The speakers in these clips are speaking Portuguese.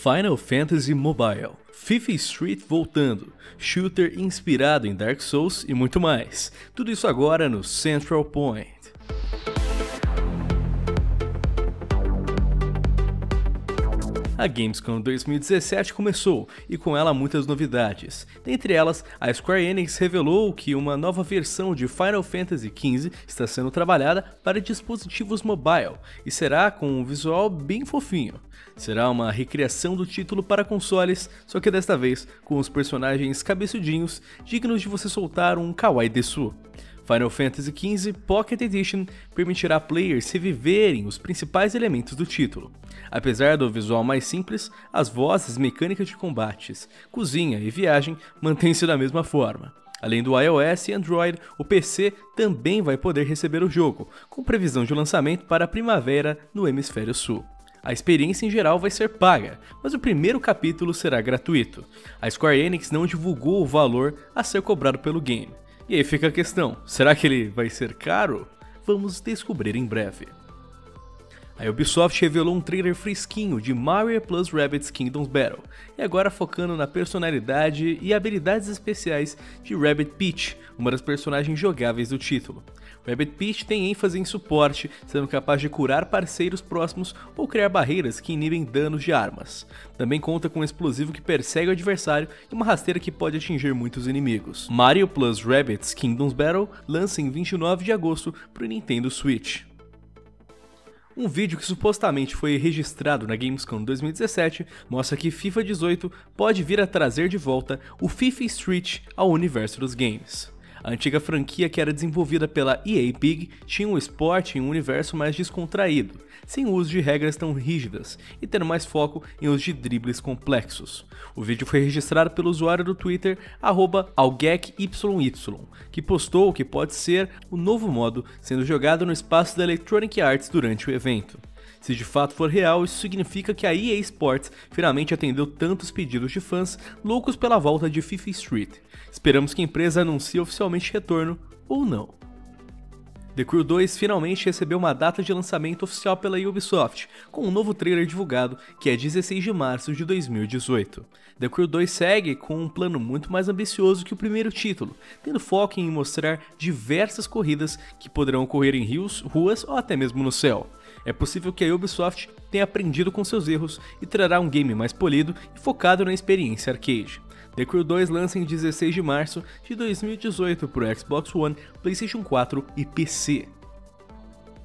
Final Fantasy Mobile, FIFA Street voltando, shooter inspirado em Dark Souls e muito mais. Tudo isso agora no Central Point. A Gamescom 2017 começou e com ela muitas novidades. Dentre elas, a Square Enix revelou que uma nova versão de Final Fantasy XV está sendo trabalhada para dispositivos mobile e será com um visual bem fofinho. Será uma recriação do título para consoles, só que desta vez com os personagens cabeçudinhos dignos de você soltar um kawaii desu. Final Fantasy XV Pocket Edition permitirá players reviverem os principais elementos do título. Apesar do visual mais simples, as vozes, mecânicas de combates, cozinha e viagem mantêm-se da mesma forma. Além do iOS e Android, o PC também vai poder receber o jogo, com previsão de lançamento para a primavera no Hemisfério Sul. A experiência em geral vai ser paga, mas o primeiro capítulo será gratuito. A Square Enix não divulgou o valor a ser cobrado pelo game. E aí fica a questão: será que ele vai ser caro? Vamos descobrir em breve. A Ubisoft revelou um trailer fresquinho de Mario Plus Rabbids Kingdoms Battle, e agora focando na personalidade e habilidades especiais de Rabbit Peach, uma das personagens jogáveis do título. Rabbit Peach tem ênfase em suporte, sendo capaz de curar parceiros próximos ou criar barreiras que inibem danos de armas. Também conta com um explosivo que persegue o adversário e uma rasteira que pode atingir muitos inimigos. Mario Plus Rabbids Kingdoms Battle lança em 29 de agosto para o Nintendo Switch. Um vídeo que supostamente foi registrado na Gamescom 2017 mostra que FIFA 18 pode vir a trazer de volta o FIFA Street ao universo dos games. A antiga franquia que era desenvolvida pela EA Big tinha um esporte em um universo mais descontraído, sem o uso de regras tão rígidas e tendo mais foco em uso de dribles complexos. O vídeo foi registrado pelo usuário do Twitter AlgecYY, que postou que pode ser o novo modo sendo jogado no espaço da Electronic Arts durante o evento. Se de fato for real, isso significa que a EA Sports finalmente atendeu tantos pedidos de fãs loucos pela volta de FIFA Street. Esperamos que a empresa anuncie oficialmente retorno ou não. The Crew 2 finalmente recebeu uma data de lançamento oficial pela Ubisoft, com um novo trailer divulgado, que é 16 de março de 2018. The Crew 2 segue com um plano muito mais ambicioso que o primeiro título, tendo foco em mostrar diversas corridas que poderão ocorrer em rios, ruas ou até mesmo no céu. É possível que a Ubisoft tenha aprendido com seus erros e trará um game mais polido e focado na experiência arcade. The Crew 2 lança em 16 de março de 2018 para o Xbox One, PlayStation 4 e PC.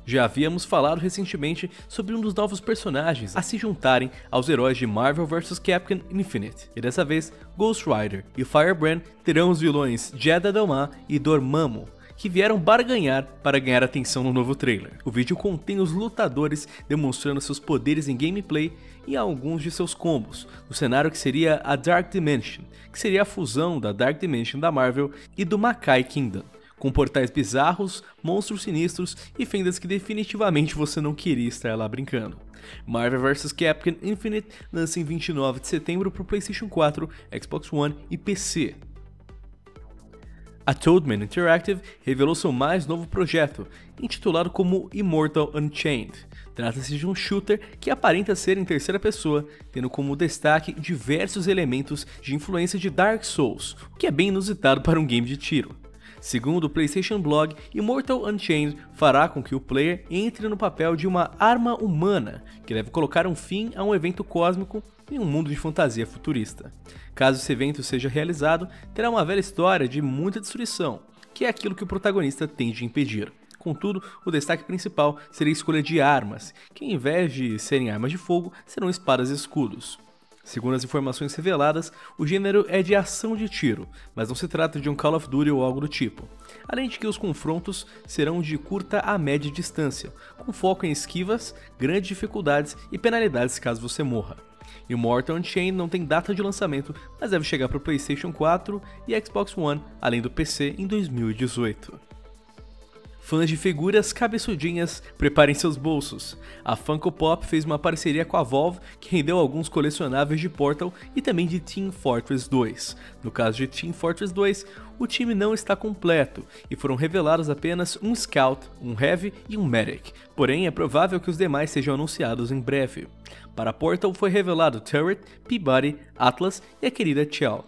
Já havíamos falado recentemente sobre um dos novos personagens a se juntarem aos heróis de Marvel vs Capcom Infinite, e dessa vez Ghost Rider e Firebrand terão os vilões Jeddah Delmar e Dormammu, que vieram barganhar para ganhar atenção no novo trailer. O vídeo contém os lutadores demonstrando seus poderes em gameplay e alguns de seus combos, no cenário que seria a Dark Dimension, que seria a fusão da Dark Dimension da Marvel e do Makai Kingdom, com portais bizarros, monstros sinistros e fendas que definitivamente você não queria estar lá brincando. Marvel vs Capcom Infinite lança em 29 de setembro para o PlayStation 4, Xbox One e PC. A Toadman Interactive revelou seu mais novo projeto, intitulado como Immortal Unchained. Trata-se de um shooter que aparenta ser em terceira pessoa, tendo como destaque diversos elementos de influência de Dark Souls, o que é bem inusitado para um game de tiro. Segundo o PlayStation Blog, Immortal Unchained fará com que o player entre no papel de uma arma humana que deve colocar um fim a um evento cósmico em um mundo de fantasia futurista. Caso esse evento seja realizado, terá uma velha história de muita destruição, que é aquilo que o protagonista tem de impedir. Contudo, o destaque principal seria a escolha de armas, que em vez de serem armas de fogo, serão espadas e escudos. Segundo as informações reveladas, o gênero é de ação de tiro, mas não se trata de um Call of Duty ou algo do tipo. Além de que os confrontos serão de curta a média distância, com foco em esquivas, grandes dificuldades e penalidades caso você morra. Immortal Unchained não tem data de lançamento, mas deve chegar para o PlayStation 4 e Xbox One, além do PC, em 2018. Fãs de figuras cabeçudinhas, preparem seus bolsos. A Funko Pop fez uma parceria com a Valve que rendeu alguns colecionáveis de Portal e também de Team Fortress 2. No caso de Team Fortress 2, o time não está completo e foram revelados apenas um Scout, um Heavy e um Medic, porém é provável que os demais sejam anunciados em breve. Para Portal foi revelado Turret, Peabody, Atlas e a querida Chell.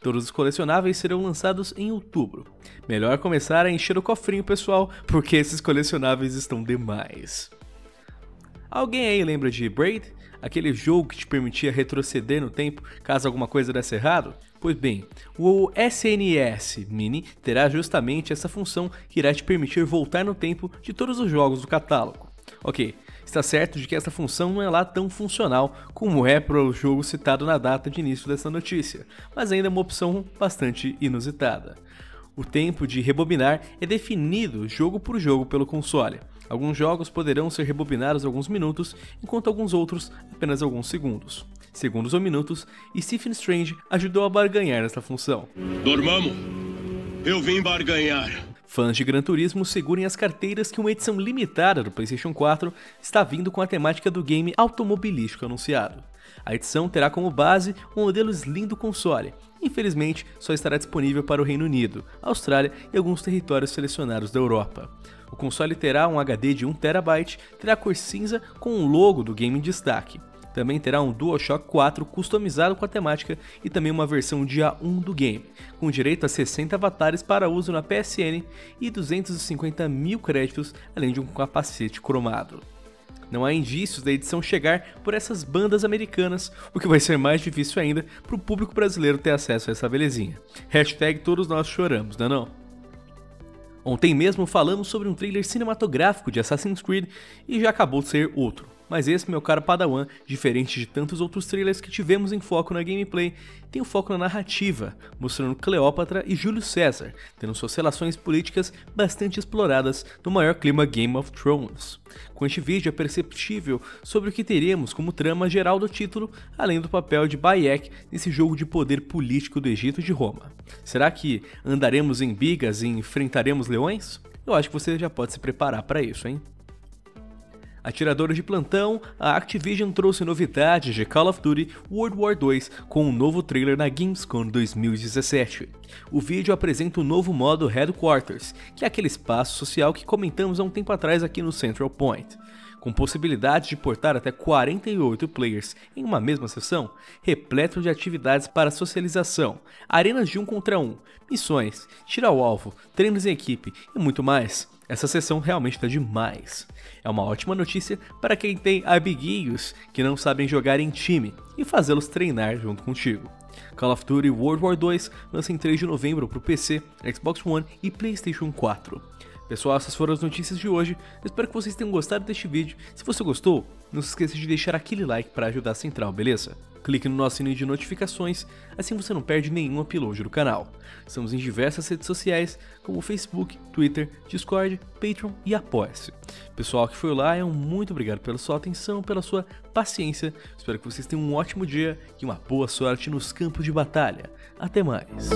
Todos os colecionáveis serão lançados em outubro. Melhor começar a encher o cofrinho, pessoal, porque esses colecionáveis estão demais. Alguém aí lembra de Braid? Aquele jogo que te permitia retroceder no tempo caso alguma coisa desse errado? Pois bem, o SNS Mini terá justamente essa função que irá te permitir voltar no tempo de todos os jogos do catálogo. Ok, está certo de que essa função não é lá tão funcional como é para o jogo citado na data de início dessa notícia, mas ainda é uma opção bastante inusitada. O tempo de rebobinar é definido jogo por jogo pelo console. Alguns jogos poderão ser rebobinados alguns minutos, enquanto alguns outros apenas alguns segundos. Segundos ou minutos, e Stephen Strange ajudou a barganhar essa função. Dormamos! Eu vim barganhar! Fãs de Gran Turismo segurem as carteiras que uma edição limitada do PlayStation 4 está vindo com a temática do game automobilístico anunciado. A edição terá como base um modelo Slim do console. Infelizmente, só estará disponível para o Reino Unido, Austrália e alguns territórios selecionados da Europa. O console terá um HD de 1TB, terá cor cinza com um logo do game em destaque. Também terá um DualShock 4 customizado com a temática e também uma versão dia 1 do game, com direito a 60 avatares para uso na PSN e 250 mil créditos, além de um capacete cromado. Não há indícios da edição chegar por essas bandas americanas, o que vai ser mais difícil ainda para o público brasileiro ter acesso a essa belezinha. Hashtag todos nós choramos, não é não? Ontem mesmo falamos sobre um trailer cinematográfico de Assassin's Creed e já acabou de ser outro. Mas esse, meu caro Padawan, diferente de tantos outros trailers que tivemos em foco na gameplay, tem o um foco na narrativa, mostrando Cleópatra e Júlio César, tendo suas relações políticas bastante exploradas no maior clima Game of Thrones. Com este vídeo é perceptível sobre o que teremos como trama geral do título, além do papel de Bayek nesse jogo de poder político do Egito e de Roma. Será que andaremos em bigas e enfrentaremos leões? Eu acho que você já pode se preparar para isso, hein? Atiradores de plantão, a Activision trouxe novidades de Call of Duty World War 2 com um novo trailer na Gamescom 2017. O vídeo apresenta o novo modo Headquarters, que é aquele espaço social que comentamos há um tempo atrás aqui no Central Point. Com possibilidade de portar até 48 players em uma mesma sessão, repleto de atividades para socialização, arenas de um contra um, missões, tira ao alvo, treinos em equipe e muito mais. Essa sessão realmente está demais. É uma ótima notícia para quem tem amiguinhos que não sabem jogar em time e fazê-los treinar junto contigo. Call of Duty World War 2 lança em 3 de novembro para o PC, Xbox One e PlayStation 4. Pessoal, essas foram as notícias de hoje. Espero que vocês tenham gostado deste vídeo. Se você gostou, não se esqueça de deixar aquele like para ajudar a central, beleza? Clique no nosso sininho de notificações, assim você não perde nenhum upload do canal. Estamos em diversas redes sociais, como Facebook, Twitter, Discord, Patreon e Apoia-se. Pessoal que foi lá, é um muito obrigado pela sua atenção, pela sua paciência. Espero que vocês tenham um ótimo dia e uma boa sorte nos campos de batalha. Até mais!